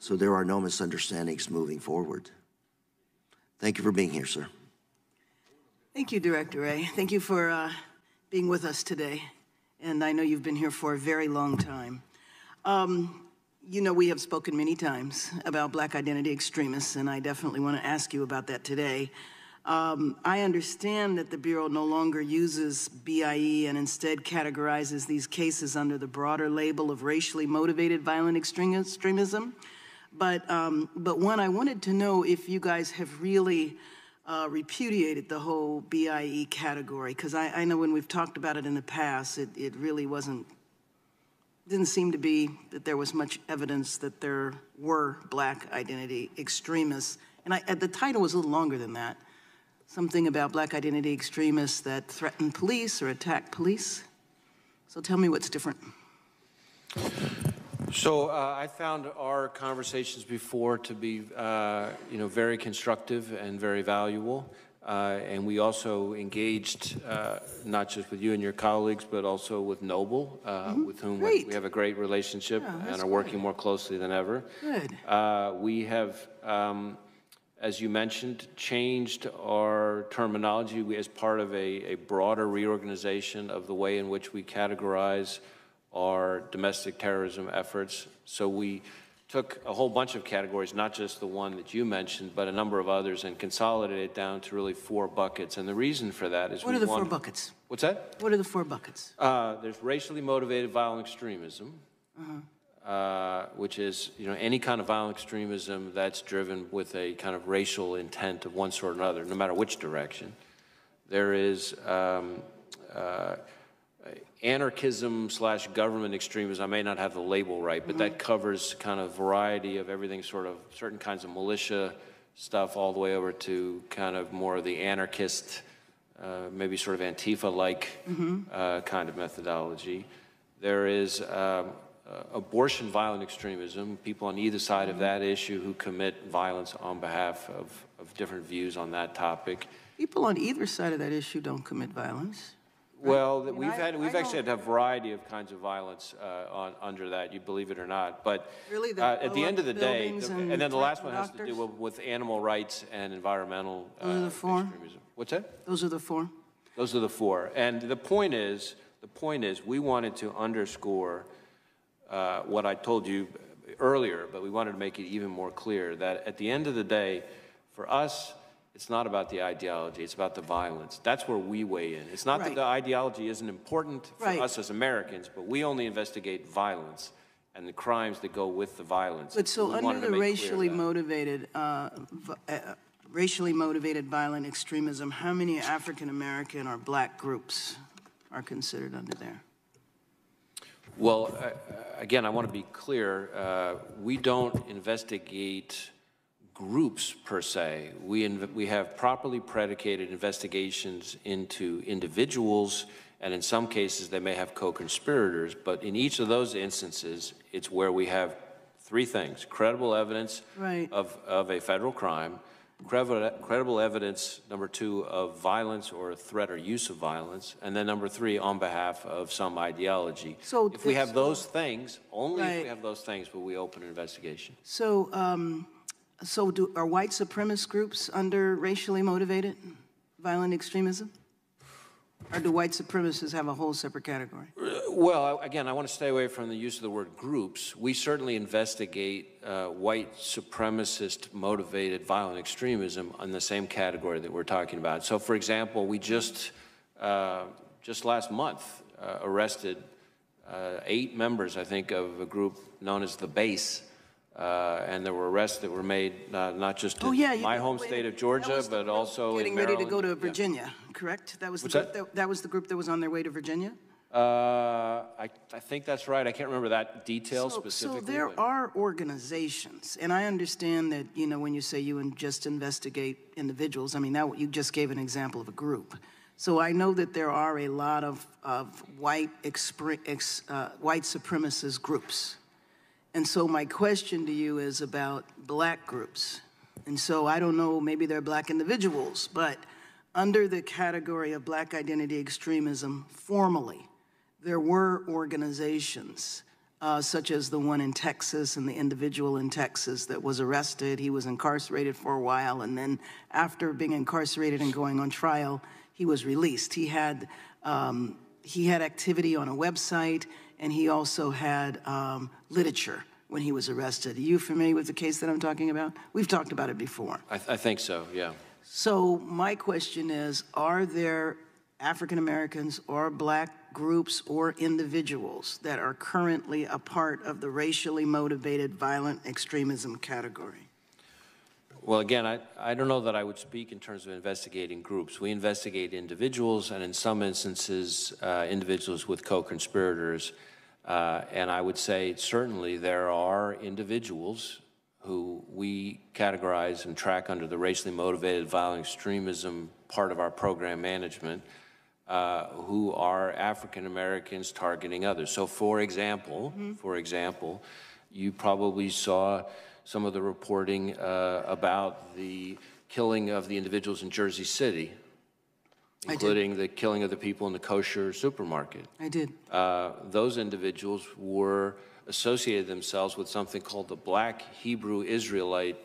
so there are no misunderstandings moving forward. Thank you for being here, sir. Thank you, Director Wray. Thank you for uh, being with us today. And I know you've been here for a very long time. Um, you know, we have spoken many times about black identity extremists, and I definitely want to ask you about that today. Um, I understand that the Bureau no longer uses BIE and instead categorizes these cases under the broader label of racially motivated violent extremism. But, um, but one, I wanted to know if you guys have really uh, repudiated the whole BIE category, because I, I, know when we've talked about it in the past, it, it really wasn't, didn't seem to be that there was much evidence that there were black identity extremists. And I, the title was a little longer than that. Something about black identity extremists that threaten police or attack police. So tell me what's different. So uh, I found our conversations before to be, uh, you know, very constructive and very valuable. Uh, and we also engaged uh, not just with you and your colleagues, but also with Noble, mm -hmm. with whom great. we have a great relationship yeah, and are working great. more closely than ever. Good. Uh, we have, um, as you mentioned, changed our terminology as part of a, a broader reorganization of the way in which we categorize our domestic terrorism efforts. So we took a whole bunch of categories, not just the one that you mentioned, but a number of others, and consolidated it down to really four buckets. And the reason for that is what we are the want, four buckets? What's that? What are the four buckets? Uh, there's racially motivated violent extremism, uh -huh. uh, which is you know any kind of violent extremism that's driven with a kind of racial intent of one sort or another, no matter which direction. There is um, uh, anarchism slash government extremism, I may not have the label right, but that covers kind of variety of everything sort of certain kinds of militia stuff all the way over to kind of more of the anarchist, uh, maybe sort of Antifa-like uh, kind of methodology. There is um, uh, abortion violent extremism, people on either side of that issue who commit violence on behalf of, of different views on that topic. People on either side of that issue don't commit violence. Well, I mean, we've I- had, we've I actually had a variety of kinds of violence uh, on, under that, you believe it or not. But Really? Uh, at the blow end of the day, buildings the- and and then the last one has to do doctors? with with animal rights and environmental uh, Those are the four? extremism. What's that? Those are the four? Those are the four. And the point is, the point is, we wanted to underscore uh, what I told you earlier, but we wanted to make it even more clear that at the end of the day, for us, it's not about the ideology, it's about the violence. That's where we weigh in. It's not that the ideology isn't important for Right. us as Americans, but we only investigate violence and the crimes that go with the violence. But so We under the racially motivated, uh, uh, racially motivated violent extremism, how many African-American or black groups are considered under there? Well, uh, again, I want to be clear. Uh, we don't investigate groups per se. We, we have properly predicated investigations into individuals, and in some cases, they may have co conspirators. But in each of those instances, it's where we have three things credible evidence Right. of, of a federal crime, credible, credible evidence, number two, of violence or threat or use of violence, and then number three, on behalf of some ideology. So if we have those things, only if we have those things will we open an investigation. So, um, so do, are white supremacist groups under racially motivated violent extremism? Or do white supremacists have a whole separate category? Well, again, I want to stay away from the use of the word groups. We certainly investigate uh, white supremacist motivated violent extremism in the same category that we're talking about. So, for example, we just, uh, just last month uh, arrested uh, eight members, I think, of a group known as the Base. Uh, and there were arrests that were made uh, not just Oh, in yeah. my home state of Georgia, but also in Getting ready to go to Yeah. Virginia, correct? That was the What's group, that? that was the group that was on their way to Virginia? Uh, I, I think that's right. I can't remember that detail So- specifically. So there but- are organizations, and I understand that, you know, when you say you just investigate individuals, I mean, now you just gave an example of a group. So I know that there are a lot of, of white, ex, uh, white supremacist groups. And so my question to you is about black groups. And so I don't know, maybe they're black individuals, but under the category of black identity extremism, formally, there were organizations uh, such as the one in Texas and the individual in Texas that was arrested. He was incarcerated for a while, and then after being incarcerated and going on trial, he was released. He had um, he had activity on a website, and he also had um, literature when he was arrested. Are you familiar with the case that I'm talking about? We've talked about it before. I, I think so, yeah. So my question is, are there African Americans or black groups or individuals that are currently a part of the racially motivated violent extremism category? Well, again, I, I don't know that I would speak in terms of investigating groups. We investigate individuals, and in some instances, uh, individuals with co-conspirators. Uh, and I would say certainly there are individuals who we categorize and track under the racially motivated violent extremism part of our program management uh, who are African Americans targeting others. So, for example, for example, you probably saw some of the reporting uh, about the killing of the individuals in Jersey City, I did. including the killing of the people in the kosher supermarket. I did. Uh, those individuals were associated themselves with something called the Black Hebrew Israelite.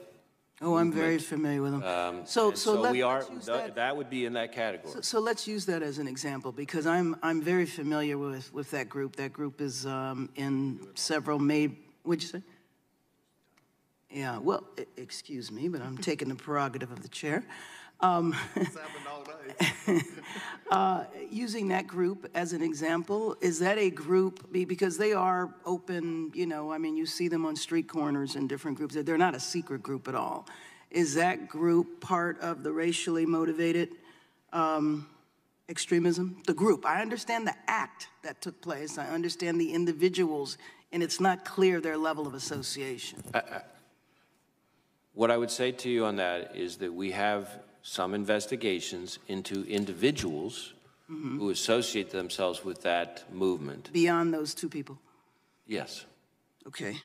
Oh, I'm very familiar with them. um, So, and so let- we are th- that. that would be in that category. So- So let's use that as an example, because I'm, I'm very familiar with, with that group. That group is um, in several May, what'd you say? Yeah, well, excuse me, but I'm taking the prerogative of the chair. Um, uh, Using that group as an example, is that a group, be- because they are open, you know, I mean, you see them on street corners in different groups. They're not a secret group at all. Is that group part of the racially motivated um, extremism? The group, I understand the act that took place, I understand the individuals, and it's not clear their level of association. What I would say to you on that is that we have some investigations into individuals mm-hmm. who associate themselves with that movement. Beyond those two people? Yes. Okay.